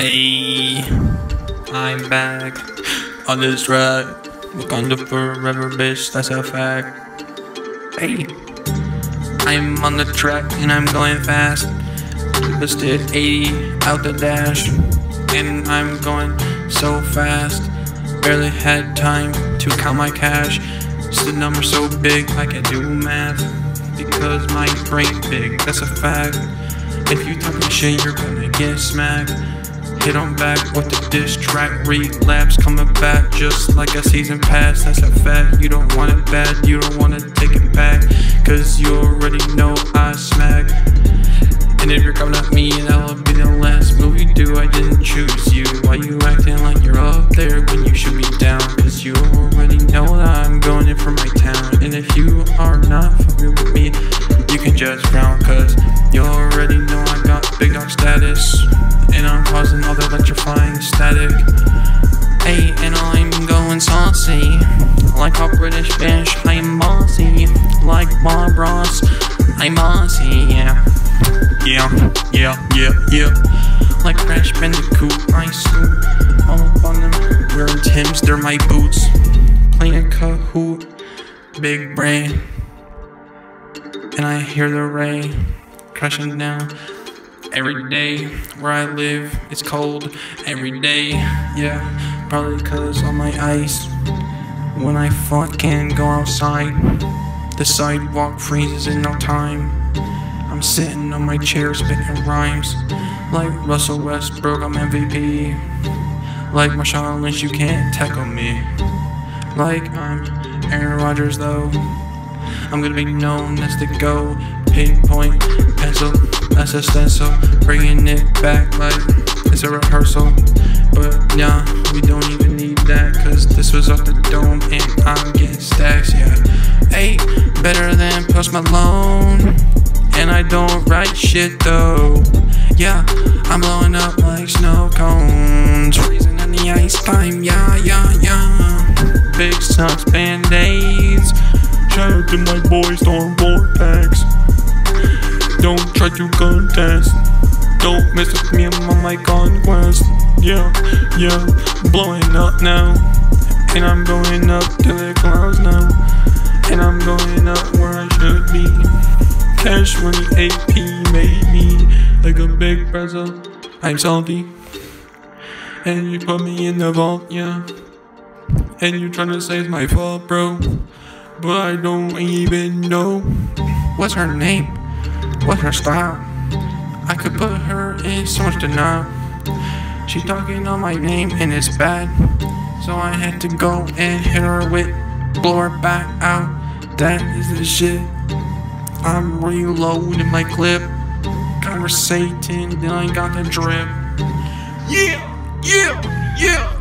Hey, I'm back on this track. Wakanda forever, bitch, that's a fact. Hey, I'm on the track and I'm going fast. Twisted 80 out the dash, and I'm going so fast. Barely had time to count my cash. The number so big I can do math because my brain big. That's a fact. If you talking shit, you're gonna get smacked. Hit on back with the diss track, relapse coming back just like a season pass. That's a fact. You don't want it bad, you don't wanna take it back, cause you already know I smack. And if you're coming at me, that'll be the last you do. I didn't choose you. Why you acting like you're up there when you should be down? Cause you already know that I'm going in for my town. And if you are not familiar with me, you can just frown, cause you already electrifying static. Hey, and I'm going saucy. Like a British fish, I'm bossy. Like Bob Ross, I'm bossy, yeah. Yeah, yeah, yeah, yeah. Like Crash Bandicoot, I scoop all up on them. Wearing Tim's, they're my boots. Playing Kahoot, big brain. And I hear the rain crashing down. Every day where I live, it's cold. Every day, yeah. Probably cause on my ice. When I fucking go outside, the sidewalk freezes in no time. I'm sitting on my chair spitting rhymes. Like Russell Westbrook, I'm MVP. Like Marshawn Lynch, you can't tackle me. Like I'm Aaron Rodgers, though. I'm gonna be known as the go. Pinpoint pencil, that's a stencil. Bringing it back like it's a rehearsal. But yeah, we don't even need that, cause this was off the dome and I'm getting stacks, yeah. Hey, better than Post Malone and I don't write shit though. Yeah, I'm blowing up like snow cones, freezing in the ice time. Yeah, yeah, yeah. Big sucks band aids. Shout out to my boy Storm Vortex. Don't try to contest. Don't mess with me, on my conquest. Yeah, yeah, blowing up now. And I'm going up to the clouds now. And I'm going up where I should be. Cash money AP made me like a big present. I'm salty. And you put me in the vault, yeah. And you're tryna say it's my fault, bro. But I don't even know. What's her name? What's her style? I could put her in so much denial. She talking on my name and it's bad. So I had to go and hit her with, blow her back out. That is the shit. I'm reloading my clip. Conversating, then I got the drip. Yeah, yeah, yeah.